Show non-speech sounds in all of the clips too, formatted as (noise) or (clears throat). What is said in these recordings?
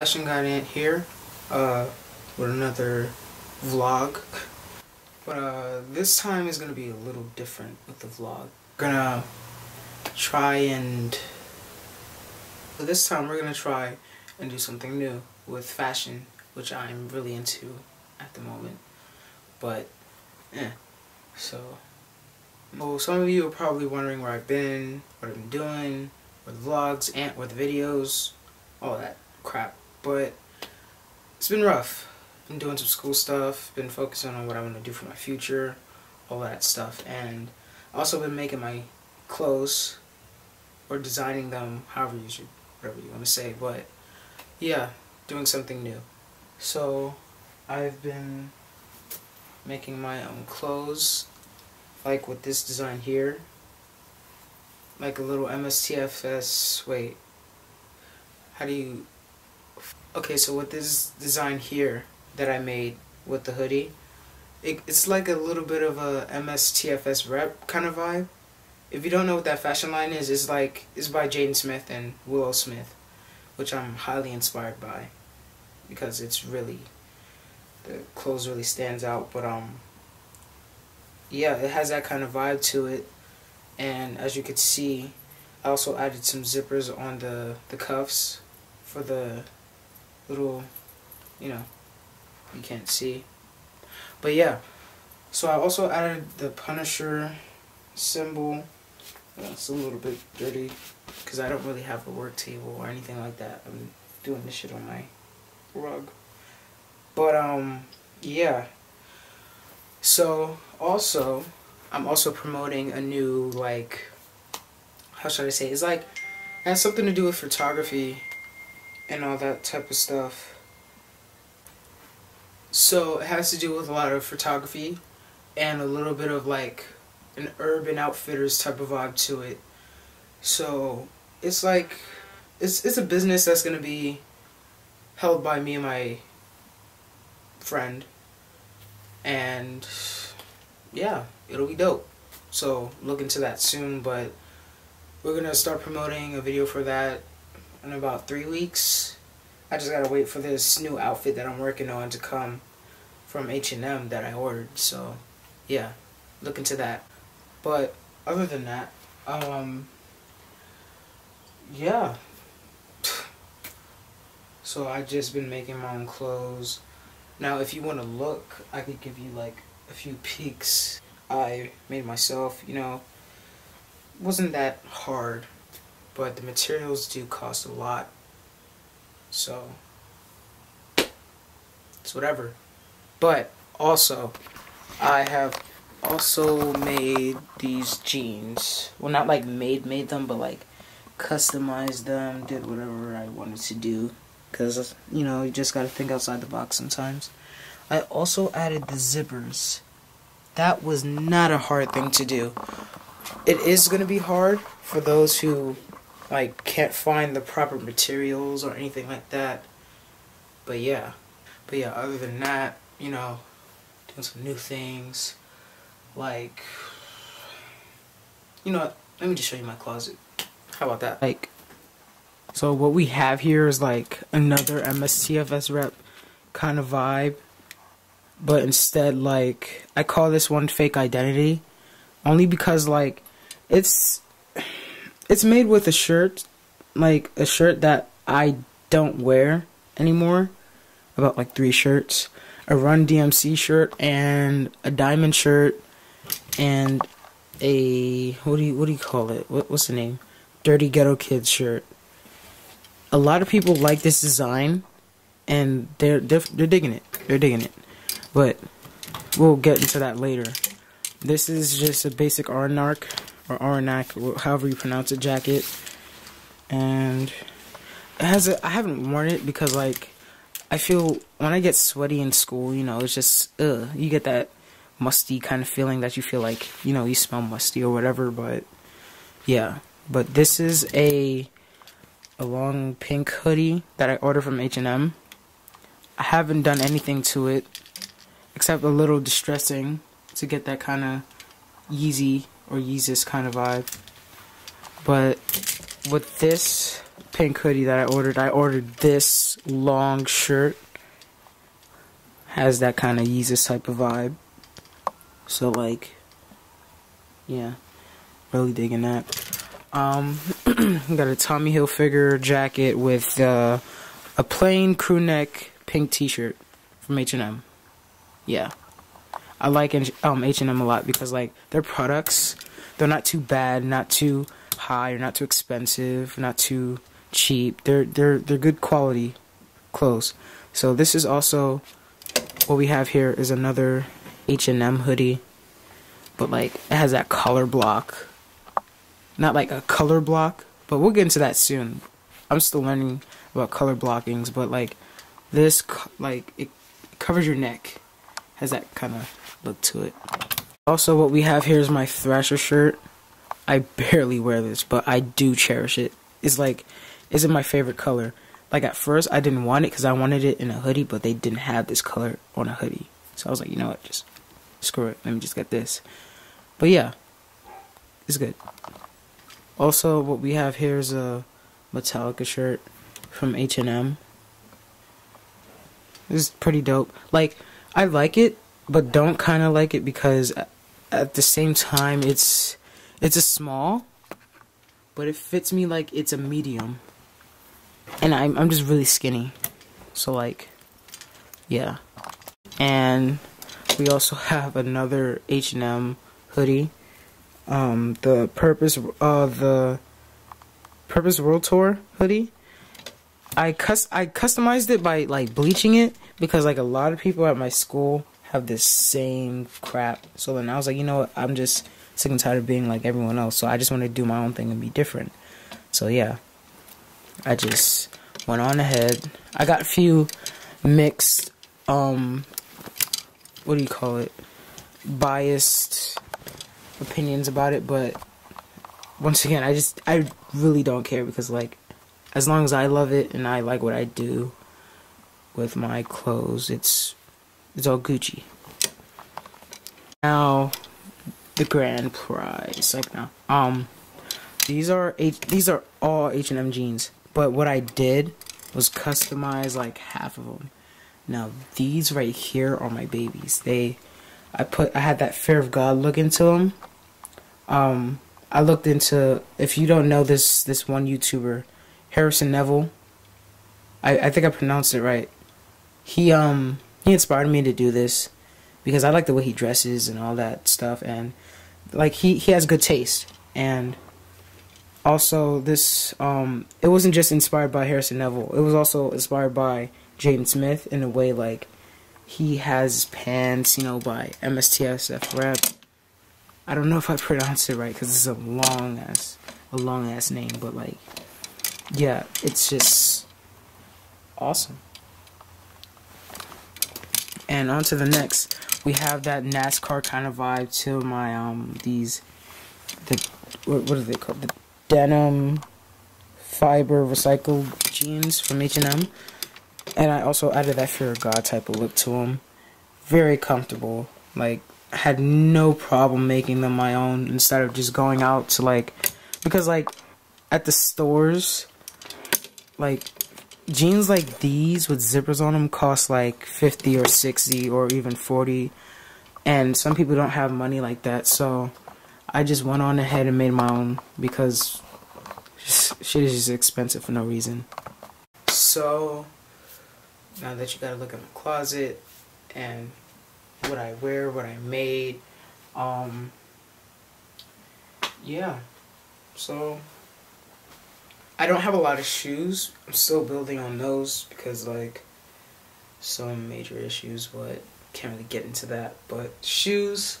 Fashion God Ant here uh, with another vlog. But uh, this time is going to be a little different with the vlog. Gonna try and... this time we're going to try and do something new with fashion, which I'm really into at the moment. But, yeah. So, well, some of you are probably wondering where I've been, what I've been doing, with vlogs, and with videos, all that crap but it's been rough. Been doing some school stuff, been focusing on what I want to do for my future, all that stuff, and also been making my clothes or designing them, however you should, whatever you want to say, but yeah, doing something new. So I've been making my own clothes, like with this design here, like a little MSTFS, wait, how do you okay so with this design here that I made with the hoodie it, it's like a little bit of a MSTFS rep kind of vibe. If you don't know what that fashion line is it's like it's by Jaden Smith and Willow Smith which I'm highly inspired by because it's really the clothes really stands out but um yeah it has that kind of vibe to it. And as you can see I also added some zippers on the the cuffs for the little, you know, you can't see. But yeah, so I also added the Punisher symbol. it's a little bit dirty because I don't really have a work table or anything like that. I'm doing this shit on my rug. But um, yeah. So also, I'm also promoting a new like, how should I say? It's like it has something to do with photography and all that type of stuff. So it has to do with a lot of photography and a little bit of like an urban outfitters type of vibe to it. So it's like it's it's a business that's gonna be held by me and my friend and yeah, it'll be dope. So look into that soon, but we're gonna start promoting a video for that in about three weeks. I just gotta wait for this new outfit that I'm working on to come from H&M that I ordered. So, yeah, look into that. But other than that, um, yeah. (sighs) So I just been making my own clothes. Now, if you want to look, I could give you like a few peeks. I made myself, you know, wasn't that hard but the materials do cost a lot. So it's whatever. But also I have also made these jeans. Well not like made made them but like customized them did whatever I wanted to do. Because you know you just gotta think outside the box sometimes. I also added the zippers. That was not a hard thing to do. It is gonna be hard for those who like can't find the proper materials or anything like that. But yeah. But yeah, other than that, you know, doing some new things. Like you know? Let me just show you my closet. How about that? Like so what we have here is like another MSTFS rep kind of vibe. But instead like I call this one fake identity. Only because like it's it's made with a shirt, like a shirt that I don't wear anymore. About like three shirts. A Run DMC shirt and a diamond shirt and a what do you what do you call it? What, what's the name? Dirty Ghetto Kids shirt. A lot of people like this design, and they're they're, they're digging it. They're digging it, but we'll get into that later. This is just a basic Arnark or Arnak, however you pronounce it, jacket. And it has a, I haven't worn it because like I feel when I get sweaty in school, you know, it's just ugh, you get that musty kind of feeling that you feel like, you know, you smell musty or whatever, but yeah. But this is a a long pink hoodie that I ordered from H&M. I haven't done anything to it except a little distressing to get that kind of Yeezy or Yeezus kind of vibe. But with this pink hoodie that I ordered. I ordered this long shirt. Has that kind of Yeezus type of vibe. So like, yeah, really digging that. Um, (clears throat) got a Tommy Hilfiger jacket with uh, a plain crew neck pink T-shirt from H&M. Yeah, I like um H&M a lot because like their products, they're not too bad, not too high, or not too expensive, not too cheap. They're they're they're good quality clothes. So this is also what we have here is another H&M hoodie, but like it has that color block. Not like a color block, but we'll get into that soon. I'm still learning about color blockings, but like this like it covers your neck. Has that kind of look to it. Also what we have here is my Thrasher shirt. I barely wear this, but I do cherish it. It's like isn't my favorite color. Like at first, I didn't want it because I wanted it in a hoodie, but they didn't have this color on a hoodie. So I was like, you know what, just screw it. Let me just get this. But yeah, it's good. Also, what we have here is a Metallica shirt from H&M. This is pretty dope. Like, I like it, but don't kind of like it because at the same time, it's it's a small, but it fits me like it's a medium and I'm I'm just really skinny. So like, yeah. And we also (laughs) have another H&M hoodie. Um, the Purpose uh the Purpose World Tour hoodie. I cus I customized it by like bleaching it because like a lot of people at my school have this same crap. So then I was like, you know what? I'm just sick and tired of being like everyone else. So I just want to do my own thing and be different. So yeah. I just went on ahead. I got a few mixed, um, what do you call it? Biased opinions about it, but once again, I just, I really don't care because, like, as long as I love it and I like what I do with my clothes, it's, it's all Gucci. Now, the grand prize, like now, um, these are H, these are all H&M jeans. But what I did was customize like half of them. Now these right here are my babies. They, I put, I had that fear of God look into them. Um, I looked into, if you don't know this, this one YouTuber, Harrison Nevel. I, I think I pronounced it right. He, um, he inspired me to do this because I like the way he dresses and all that stuff. And like he, he has good taste. And also this um it wasn't just inspired by Harrison Nevel. It was also inspired by Jaden Smith in a way like he has pants, you know, by MSTSF rep. I don't know if I (laughs) pronounced it right because it's a long ass a long ass name, but like yeah, it's just awesome. And on to the next. We have that NASCAR kind of vibe to my um these the what, what are they called? The denim fiber recycled jeans from H&M. And I also added that Fear of God type of look to them. Very comfortable. Like, had no problem making them my own instead of just going out to like, because like, at the stores, like, jeans like these with zippers on them cost like 50 or 60 or even 40 and some people don't have money like that so I just went on ahead and made my own because (laughs) shit is just expensive for no reason. So, now that you gotta look at my closet and what I wear, what I made, um, yeah. So, I don't have a lot of shoes. I'm still building on those because, like, some major issues, but can't really get into that. But shoes,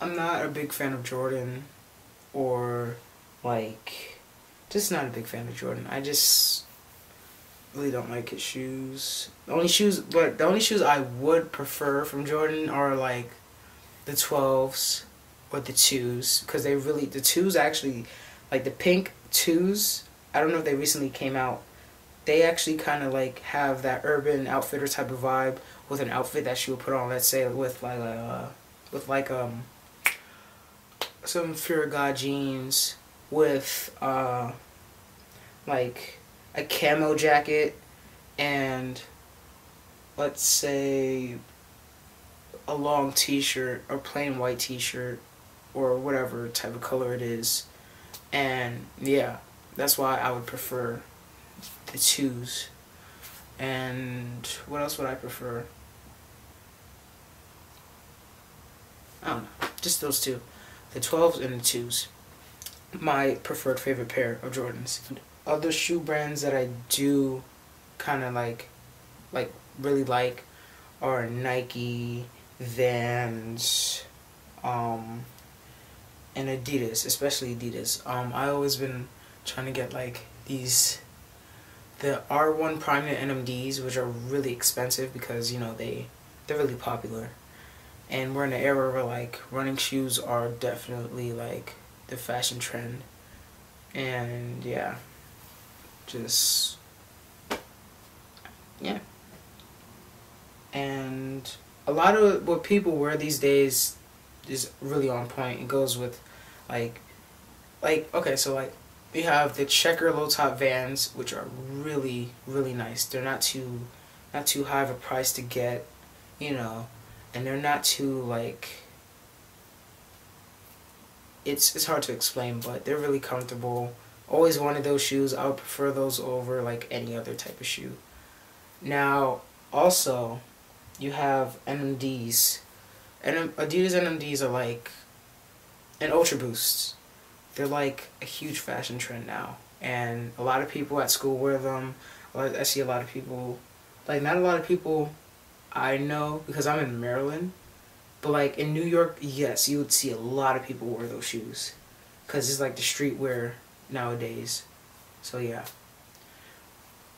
I'm not a big fan of Jordan or like just not a big fan of Jordan. I just really don't like his shoes. The only shoes but the only shoes I would prefer from Jordan are like the 12s or the 2s because they really the 2s actually like the pink 2s, I don't know if they recently came out. They actually kind of like have that urban outfitter type of vibe with an outfit that she would put on let's say with like a uh, with like um some Fear God jeans with uh, like a camo jacket and let's say a long t-shirt or plain white t-shirt or whatever type of color it is and yeah that's why I would prefer the twos and what else would I prefer? I don't know. Just those two. The 12s and the 2s my preferred favorite pair of Jordans. Other shoe brands that I do kind of like like really like are Nike Vans um and Adidas especially Adidas. Um I always been trying to get like these the R1 Prime NMDs which are really expensive because you know they they're really popular. And we're in an era where like running shoes are definitely like the fashion trend. And yeah. Just yeah. And a lot of what people wear these days is really on point. It goes with like like okay so like we have the checker low top vans which are really really nice. They're not too not too high of a price to get you know and they're not too like it's it's hard to explain but they're really comfortable. Always wanted those shoes. I would prefer those over like any other type of shoe. Now also you have NMDs and Adidas NMDs are like an Ultra Boost they're like a huge fashion trend now and a lot of people at school wear them I see a lot of people like not a lot of people I know because I'm in Maryland, but like in New York, yes, you would see a lot of people wear those shoes because it's like the streetwear nowadays. So yeah.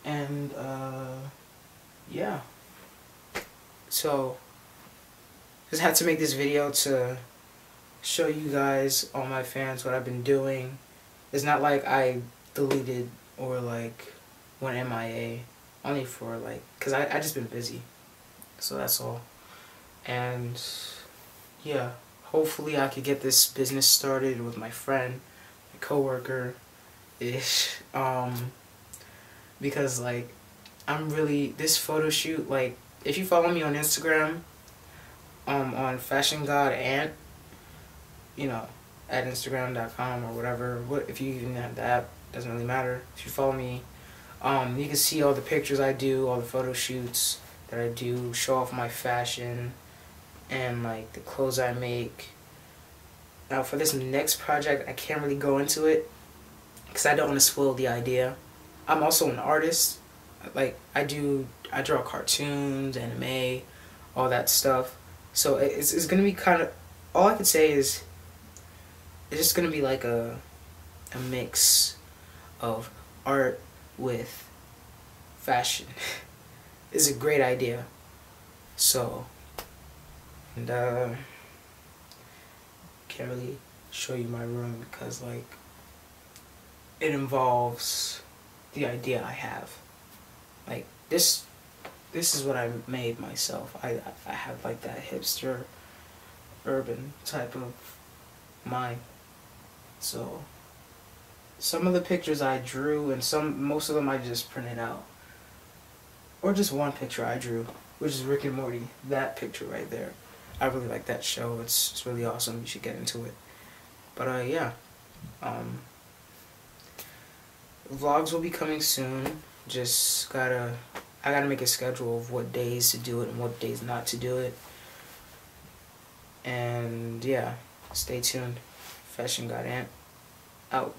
And uh, yeah. So just had to make this video to show you guys, all my fans, what I've been doing. It's not like I deleted or like went MIA. Only for like, cause I I just been busy. So that's all. And yeah, hopefully I could get this business started with my friend, my coworker ish. (laughs) Um because like I'm really this photo shoot like if you follow me on Instagram um on Fashion God Ant you know at instagram.com or whatever what if you even have the app doesn't really matter if you follow me um you can see all the pictures I do all the photo shoots that I do, show off my fashion and like the clothes I make. Now for this next project, I can't really go into it because I don't want to spoil the idea. I'm also an artist. Like I do, I draw cartoons, anime, all that stuff. So it's, it's gonna be kind of, all I could say is, it's just gonna be like a, a mix of art with fashion. (laughs) is a great idea. So, and uh, can't really show you my room because like it involves the idea I have. Like this, this is what I made myself. I I have like that hipster, urban type of mind. So some of the pictures I drew and some most of them I just printed out or just one picture I drew, which is Rick and Morty. That picture right there. I really like that show. It's, it's really awesome. You should get into it. But uh, yeah. Um, vlogs will be coming soon. Just gotta, I gotta make a schedule of what days to do it and what days not to do it. And yeah, stay tuned. Fashion God Ant out.